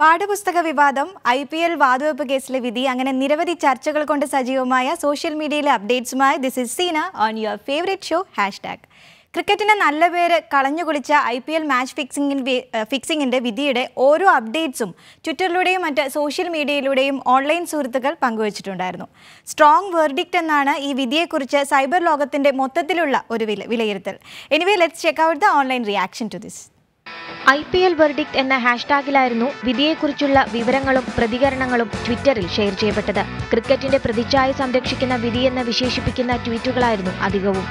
പാഠപുസ്തക വിവാദം I P L വാതുവെപ്പ് കേസിലെ വിധി അങ്ങനെ നിരവധി ചർച്ചകൾ കൊണ്ട് സജീവമായ സോഷ്യൽ മീഡിയയിലെ അപ്ഡേറ്റ്സുമായി this is Seena on your favourite show hashtag ക്രിക്കറ്റിന്റെ നല്ല പേര് കളഞ്ഞുകുളിച്ച ഐ പി എൽ മാച്ച് ഫിക്സിംഗിൻ ഫിക്സിംഗിന്റെ വിധിയുടെ ഓരോ അപ്ഡേറ്റ്സും ട്വിറ്ററിലൂടെയും മറ്റ് സോഷ്യൽ മീഡിയയിലൂടെയും ഓൺലൈൻ സുഹൃത്തുക്കൾ പങ്കുവച്ചിട്ടുണ്ടായിരുന്നു. സ്ട്രോങ് വേർഡിക്റ്റ് എന്നാണ് ഈ വിധിയെക്കുറിച്ച് സൈബർ ലോകത്തിന്റെ മൊത്തത്തിലുള്ള ഒരു വില വിലയിരുത്തൽ. Anyway let's check out the online reaction to this I P L verdict എന്ന ഹാഷ്ടാഗിലായിരുന്നു വിധിയെക്കുറിച്ചുള്ള വിവരങ്ങളും പ്രതികരണങ്ങളും ട്വിറ്ററിൽ ഷെയർ ചെയ്യപ്പെട്ടത്. ക്രിക്കറ്റിന്റെ പ്രതിച്ഛായ സംരക്ഷിക്കുന്ന വിധിയെന്ന് വിശേഷിപ്പിക്കുന്ന ട്വീറ്റുകളായിരുന്നു അധികവും.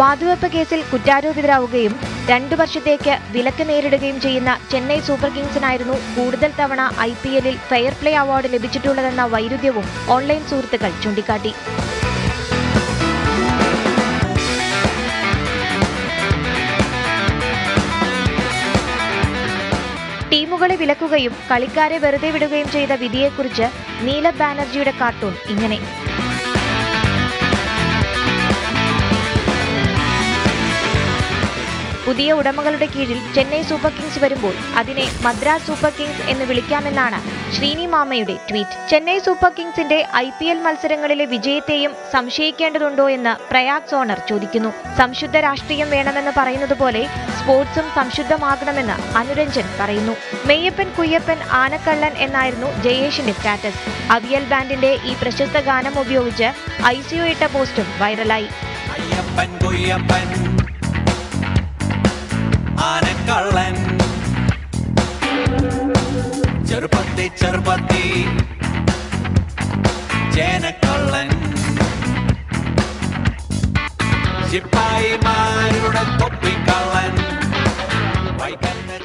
വാതുവെപ്പ് കേസിൽ കുറ്റാരോപിതരാവുകയും രണ്ടു വർഷത്തേക്ക് വിലക്ക് നേരിടുകയും ചെയ്യുന്ന ചെന്നൈ സൂപ്പർ കിങ്സിനായിരുന്നു കൂടുതൽ തവണ ഐ പി എല്ലിൽ ഫെയർ പ്ലേ അവാർഡ് ലഭിച്ചിട്ടുള്ളതെന്ന വൈരുദ്ധ്യവും ഓൺലൈൻ സുഹൃത്തുക്കൾ ചൂണ്ടിക്കാട്ടി. ടീമുകളെ വിലക്കുകയും കളിക്കാരെ വെറുതെ വിടുകയും ചെയ്ത വിധിയെക്കുറിച്ച് നീലബ് ബാനർജിയുടെ കാർട്ടൂൺ ഇങ്ങനെ. പുതിയ ഉടമകളുടെ കീഴിൽ ചെന്നൈ സൂപ്പർ കിങ്സ് വരുമ്പോൾ അതിനെ മദ്രാസ് സൂപ്പർ കിങ്സ് എന്ന് വിളിക്കാമെന്നാണ് ശ്രീനി മാമയുടെ ട്വീറ്റ്. ചെന്നൈ സൂപ്പർ കിങ്സിന്റെ ഐ പി എൽ മത്സരങ്ങളിലെ വിജയത്തെയും സംശയിക്കേണ്ടതുണ്ടോ എന്ന് പ്രയാഗ് സോണർ ചോദിക്കുന്നു. സംശുദ്ധ രാഷ്ട്രീയം വേണമെന്ന് പറയുന്നത് പോലെ സ്പോർട്സും സംശുദ്ധമാകണമെന്ന് അനുരഞ്ജൻ പറയുന്നു. മെയ്യപ്പൻ കുയ്യപ്പൻ ആനക്കള്ളൻ എന്നായിരുന്നു ജയേഷിന്റെ സ്റ്റാറ്റസ്. അവിയൽ ബാൻഡിന്റെ ഈ പ്രശസ്ത ഗാനം ഉപയോഗിച്ച് ഐ സിഒ ഇട്ട പോസ്റ്റും വൈറലായി. അയ്യപ്പൻ കുയ്യപ്പൻ. ആനക്കള്ളൻ. ചെറുപ്പത്തി ചെറുപ്പത്തി ചേനക്കള്ളൻ. ശിപ്പായിമാരുടെ തൊപ്പിക്കള്ളൻ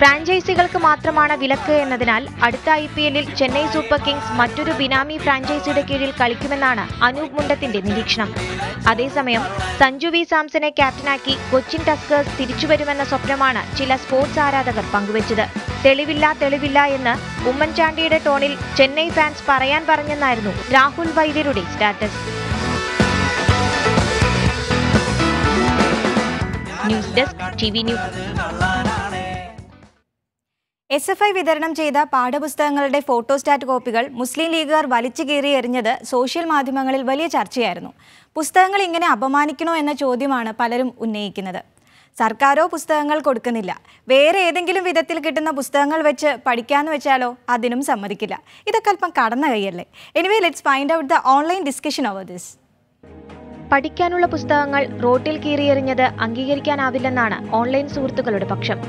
ഫ്രാഞ്ചൈസികൾക്ക് മാത്രമാണ് വിലക്ക് എന്നതിനാൽ അടുത്ത ഐ പി എല്ലിൽ ചെന്നൈ സൂപ്പർ കിങ്സ് മറ്റൊരു ബിനാമി ഫ്രാഞ്ചൈസിയുടെ കീഴിൽ കളിക്കുമെന്നാണ് അനൂപ് മുണ്ടത്തിന്റെ നിരീക്ഷണം. അതേസമയം സഞ്ജു വി സാംസനെ ക്യാപ്റ്റനാക്കി കൊച്ചിൻ ടസ്കേഴ്സ് തിരിച്ചുവരുമെന്ന സ്വപ്നമാണ് ചില സ്പോർട്സ് ആരാധകർ പങ്കുവച്ചത്. തെളിവില്ല തെളിവില്ല എന്ന് ഉമ്മൻചാണ്ടിയുടെ ടോണിൽ ചെന്നൈ ഫാൻസ് പറയാൻ പറഞ്ഞെന്നായിരുന്നു രാഹുൽ വൈദ്യരുടെ status. News desk T V news. S F I വിതരണം ചെയ്ത പാഠപുസ്തകങ്ങളുടെ ഫോട്ടോസ്റ്റാറ്റ് കോപ്പികൾ മുസ്ലിം ലീഗുകാർ വലിച്ചു കീറി എറിഞ്ഞത് സോഷ്യൽ മാധ്യമങ്ങളിൽ വലിയ ചർച്ചയായിരുന്നു. പുസ്തകങ്ങൾ ഇങ്ങനെ അപമാനിക്കണോ എന്ന ചോദ്യമാണ് പലരും ഉന്നയിക്കുന്നത്. സർക്കാരോ പുസ്തകങ്ങൾ കൊടുക്കുന്നില്ല. വേറെ ഏതെങ്കിലും വിധത്തിൽ കിട്ടുന്ന പുസ്തകങ്ങൾ വെച്ച് പഠിക്കാമെന്ന് വെച്ചാലോ അതിനും സമ്മതിക്കില്ല. ഇതൊക്കെ അല്പം കടന്ന കൈയല്ലേ? Anyway let's find out the online discussion over this പഠിക്കാനുള്ള പുസ്തകങ്ങൾ റോട്ടിൽ കീറിയെറിഞ്ഞത് അംഗീകരിക്കാനാവില്ലെന്നാണ് ഓൺലൈൻ സുഹൃത്തുക്കളുടെ പക്ഷം.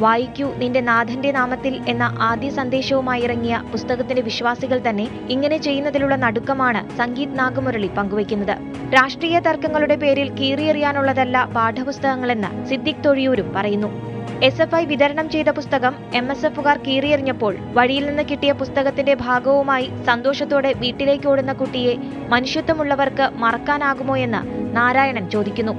വായിക്കൂ നിന്റെ നാഥന്റെ നാമത്തിൽ എന്ന ആദ്യ സന്ദേശവുമായി ഇറങ്ങിയ പുസ്തകത്തിന്റെ വിശ്വാസികൾ തന്നെ ഇങ്ങനെ ചെയ്യുന്നതിലുള്ള നടുക്കമാണ് സംഗീത് നാഗമുരളി പങ്കുവയ്ക്കുന്നത്. രാഷ്ട്രീയ തർക്കങ്ങളുടെ പേരിൽ കീറിയെറിയാനുള്ളതല്ല പാഠപുസ്തകങ്ങളെന്ന് സിദ്ദിഖ് തൊഴിയൂരും പറയുന്നു. എസ് എഫ് ഐ വിതരണം ചെയ്ത പുസ്തകം എം എസ് എഫുകാർ കീറിയെറിഞ്ഞപ്പോൾ വഴിയിൽ നിന്ന് കിട്ടിയ പുസ്തകത്തിന്റെ ഭാഗവുമായി സന്തോഷത്തോടെ വീട്ടിലേക്ക് ഓടുന്ന കുട്ടിയെ മനുഷ്യത്വമുള്ളവർക്ക് മറക്കാനാകുമോ എന്ന് നാരായണൻ ചോദിക്കുന്നു.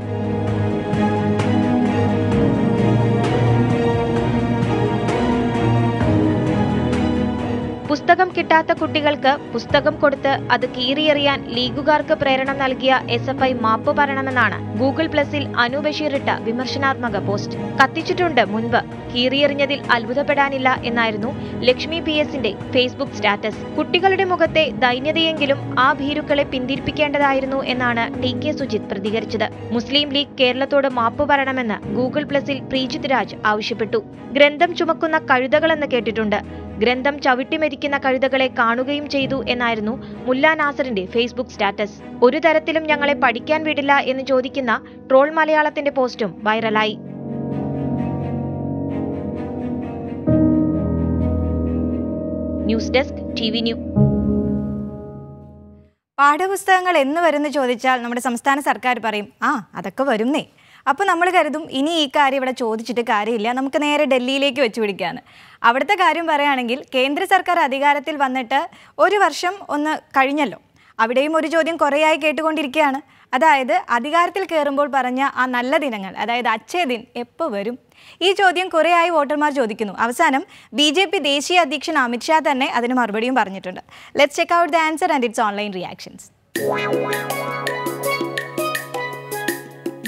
പുസ്തകം കിട്ടാത്ത കുട്ടികൾക്ക് പുസ്തകം കൊടുത്ത് അത് കീറിയെറിയാൻ ലീഗുകാർക്ക് പ്രേരണ നൽകിയ എസ് എഫ് ഐ മാപ്പ് പറയണമെന്നാണ് ഗൂഗിൾ പ്ലസിൽ അനു ബഷീറിട്ട വിമർശനാത്മക പോസ്റ്റ്. കത്തിച്ചിട്ടുണ്ട് മുൻപ്. കീറിയെറിഞ്ഞതിൽ അത്ഭുതപ്പെടാനില്ല എന്നായിരുന്നു ലക്ഷ്മി പി എസിന്റെ ഫേസ്ബുക്ക് സ്റ്റാറ്റസ്. കുട്ടികളുടെ മുഖത്തെ ദൈന്യതയെങ്കിലും ആ ഭീരുക്കളെ പിന്തിരിപ്പിക്കേണ്ടതായിരുന്നു എന്നാണ് ടി കെ സുജിത് പ്രതികരിച്ചത്. മുസ്ലിം ലീഗ് കേരളത്തോട് മാപ്പ് പറയണമെന്ന് ഗൂഗിൾ പ്ലസിൽ പ്രീജിത് രാജ് ആവശ്യപ്പെട്ടു. ഗ്രന്ഥം ചുമക്കുന്ന കഴുതകളെന്ന് കേട്ടിട്ടുണ്ട്. ഗ്രന്ഥം ചവിട്ടിമരിക്കുന്ന കഴുതകളെ കാണുകയും ചെയ്തു എന്നായിരുന്നു മുല്ല നാസറിന്റെ ഫേസ്ബുക്ക് സ്റ്റാറ്റസ്. ഒരു തരത്തിലും ഞങ്ങളെ പഠിക്കാൻ വിടില്ല എന്ന് ചോദിക്കുന്ന ട്രോൾ മലയാളത്തിന്റെ പോസ്റ്റും വൈറലായി. News desk T V news പാഠപുസ്തകങ്ങൾ എന്ന് വരുന്നു ചോദിച്ചാൽ നമ്മുടെ സംസ്ഥാന സർക്കാർ പറയും ആ അതൊക്കെ വരുന്നേ. അപ്പോൾ നമ്മൾ കരുതും ഇനി ഈ കാര്യം ഇവിടെ ചോദിച്ചിട്ട് കാര്യമില്ല. നമുക്ക് നേരെ ഡൽഹിയിലേക്ക് വെച്ച് പിടിക്കാന്ന്. അവിടുത്തെ കാര്യം പറയുകയാണെങ്കിൽ കേന്ദ്ര സർക്കാർ അധികാരത്തിൽ വന്നിട്ട് ഒരു വർഷം ഒന്ന് കഴിഞ്ഞല്ലോ. അവിടെയും ഒരു ചോദ്യം കുറേയായി കേട്ടുകൊണ്ടിരിക്കുകയാണ്. അതായത് അധികാരത്തിൽ കയറുമ്പോൾ പറഞ്ഞ ആ നല്ല ദിനങ്ങൾ അതായത് അച്ഛേ ദിൻ എപ്പോൾ വരും? ഈ ചോദ്യം കുറേയായി വോട്ടർമാർ ചോദിക്കുന്നു. അവസാനം ബി ജെ പി ദേശീയ അധ്യക്ഷൻ അമിത്ഷാ തന്നെ അതിന് മറുപടിയും പറഞ്ഞിട്ടുണ്ട്. Let's check out the answer and it's online reactions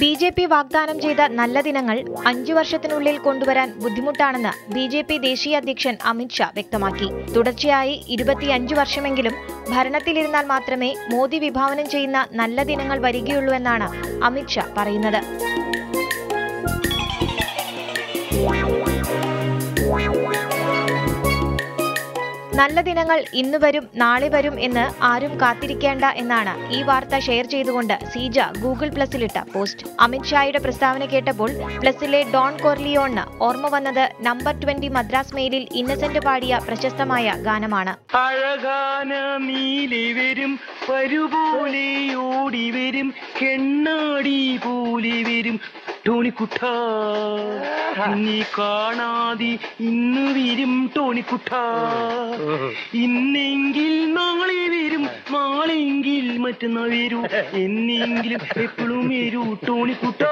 B J P വാഗ്ദാനം ചെയ്ത നല്ല ദിനങ്ങൾ അഞ്ചു വർഷത്തിനുള്ളിൽ കൊണ്ടുവരാൻ ബുദ്ധിമുട്ടാണെന്ന് ബി ജെ പി ദേശീയ അധ്യക്ഷൻ അമിത്ഷാ വ്യക്തമാക്കി. തുടർച്ചയായി ഇരുപത്തിയഞ്ചു വർഷമെങ്കിലും ഭരണത്തിലിരുന്നാൽ മാത്രമേ മോദി വിഭാവനം ചെയ്യുന്ന നല്ല ദിനങ്ങൾ വരികയുള്ളൂ എന്നാണ് അമിത്ഷാ പറയുന്നത്. നല്ല ദിനങ്ങൾ ഇന്ന് വരും നാളെ വരും എന്ന് ആരും കാത്തിരിക്കേണ്ട എന്നാണ് ഈ വാർത്ത ഷെയർ ചെയ്തുകൊണ്ട് സീജ ഗൂഗിൾ പ്ലസിലിട്ട പോസ്റ്റ്. അമിത്ഷായുടെ പ്രസ്താവന കേട്ടപ്പോൾ പ്ലസിലെ ഡോൺ കോർലിയോണിന് ഓർമ്മ വന്നത് നമ്പർ ട്വന്റി മദ്രാസ് മെയിലിൽ ഇന്നസെന്റ് പാടിയ പ്രശസ്തമായ ഗാനമാണ്. വരും ടോണിക്കുട്ട നീ കാണാതെ ഇന്ന് വരും ടോണിക്കുട്ട. ഇന്നെങ്കിൽ നാളെ വരും നാളെങ്കിൽ മറ്റന്നാൾ വരൂ. എന്നെങ്കിലും എപ്പോഴും വരൂ ടോണിക്കുട്ട.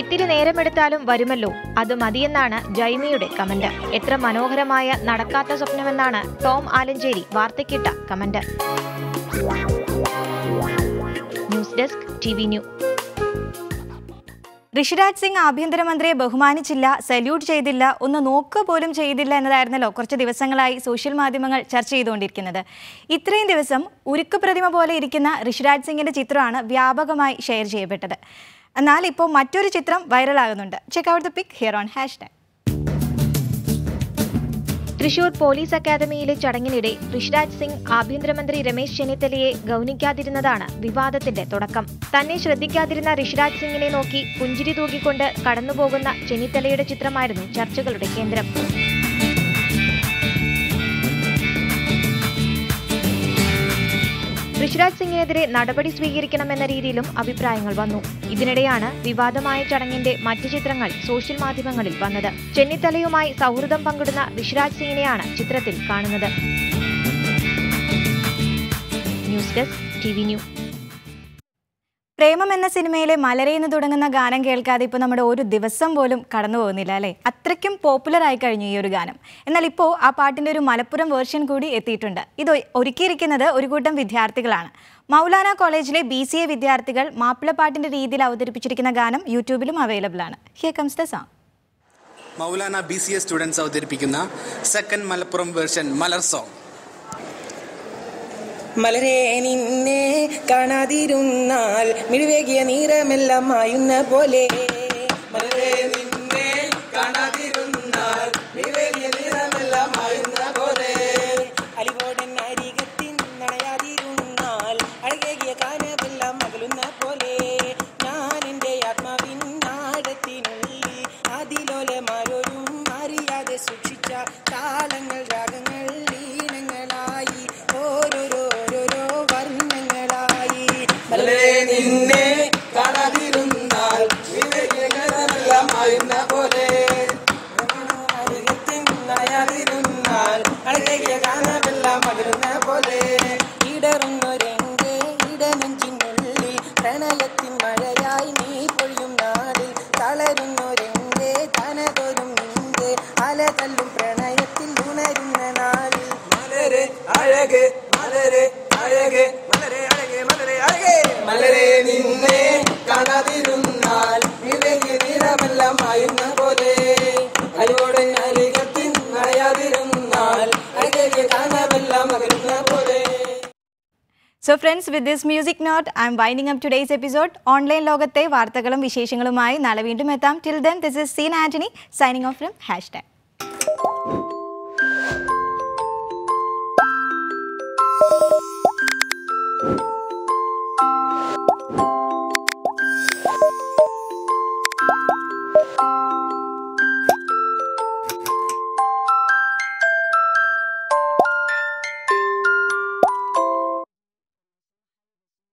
ഇത്തിരി നേരമെടുത്താലും വരുമല്ലോ. അത് മതിയെന്നാണ് ജൈമിയുടെ കമന്റ്. എത്ര മനോഹരമായ നടക്കാത്ത സ്വപ്നമെന്നാണ് Tom Alencherry വാർത്തക്കിട്ട comment. News desk T V new. Rishiraj Singh ആഭ്യന്തരമന്ത്രിയെ ബഹുമാനിച്ചില്ല സല്യൂട്ട് ചെയ്തില്ല ഒന്ന് നോക്കുക പോലും ചെയ്തില്ല എന്നതായിരുന്നല്ലോ കുറച്ച് ദിവസങ്ങളായി സോഷ്യൽ മാധ്യമങ്ങൾ ചർച്ച ചെയ്തുകൊണ്ടിരിക്കുന്നത്. ഇത്രയും ദിവസം ഉരുക്ക് പ്രതിമ പോലെ ഇരിക്കുന്ന ഋഷിരാജ് സിംഗിന്റെ ചിത്രമാണ് വ്യാപകമായി ഷെയർ ചെയ്യപ്പെട്ടത്. എന്നാൽ ഇപ്പോൾ മറ്റൊരു ചിത്രം വൈറലാകുന്നുണ്ട് check out the pic here on hashtag Thrissur police അക്കാദമിയിലെ ചടങ്ങിനിടെ ഋഷിരാജ് സിംഗ് ആഭ്യന്തരമന്ത്രി രമേശ് ചെന്നിത്തലയെ ഗൗനിക്കാതിരുന്നതാണ് വിവാദത്തിന്റെ തുടക്കം. തന്നെ ശ്രദ്ധിക്കാതിരുന്ന ഋഷിരാജ് സിംഗിനെ നോക്കി പുഞ്ചിരി തൂക്കിക്കൊണ്ട് കടന്നുപോകുന്ന ചെന്നിത്തലയുടെ ചിത്രമായിരുന്നു ചർച്ചകളുടെ കേന്ദ്രം. ഋഷിരാജ് സിംഗിനെതിരെ നടപടി സ്വീകരിക്കണമെന്ന രീതിയിലും അഭിപ്രായങ്ങൾ വന്നു. ഇതിനിടെയാണ് വിവാദമായ ചടങ്ങിന്റെ മറ്റ് ചിത്രങ്ങൾ സോഷ്യൽ മാധ്യമങ്ങളിൽ വന്നത്. ചെന്നിത്തലയുമായി സൗഹൃദം പങ്കിടുന്ന ഋഷിരാജ് സിംഗിനെയാണ് ചിത്രത്തിൽ കാണുന്നത്. News desk T V news. Premam എന്ന സിനിമയിലെ മലരയെന്ന് തുടങ്ങുന്ന ഗാനം കേൾക്കാതെ ഇപ്പോൾ നമ്മുടെ ഒരു ദിവസം പോലും കടന്നു പോകുന്നില്ല അല്ലേ? അത്രയ്ക്കും പോപ്പുലർ ആയി കഴിഞ്ഞു ഈ ഒരു ഗാനം. എന്നാൽ ഇപ്പോൾ ആ പാട്ടിന്റെ ഒരു മലപ്പുറം വേർഷൻ കൂടി എത്തിയിട്ടുണ്ട്. ഇത് ഒരുക്കിയിരിക്കുന്നത് ഒരു കൂട്ടം വിദ്യാർത്ഥികളാണ്. മൗലാന കോളേജിലെ ബി സി എ വിദ്യാർത്ഥികൾ മാപ്പിളപ്പാട്ടിന്റെ രീതിയിൽ അവതരിപ്പിച്ചിരിക്കുന്ന ഗാനം യൂട്യൂബിലും അവൈലബിൾ ആണ്. Here comes the song Maulana B C A students അവതരിപ്പിക്കുന്ന second Malappuram version Malar song മലരെ നിന്നെ കാണാതിരുന്നാൽ മിഴിവേകിയ നീരമെല്ലാം മായുന്ന പോലെ. മലരെ നിന്നെ കാണാതിരുന്നാൽ നിന്നെ കാണാതിരുന്നാൽ വിവേകമെല്ലാം പോലെ. അരികത്തിൻ അഴകിയ അഴകേകിയ കാനമെല്ലാം പോലെ. ഇടറുന്നൊരെന്റെ ഇടനെഞ്ചിനുള്ളിൽ പ്രണയത്തിൻ മഴയായി നീ പൊഴിയും നാടിൽ തളരുന്നൊരെന്റെ so friends with this music note I am winding up today's episode online ലോകത്തെ വാർത്തകളും വിശേഷങ്ങളുമായി നാളെ വീണ്ടും എത്താം. Till then this is Seena Antony signing off from hashtag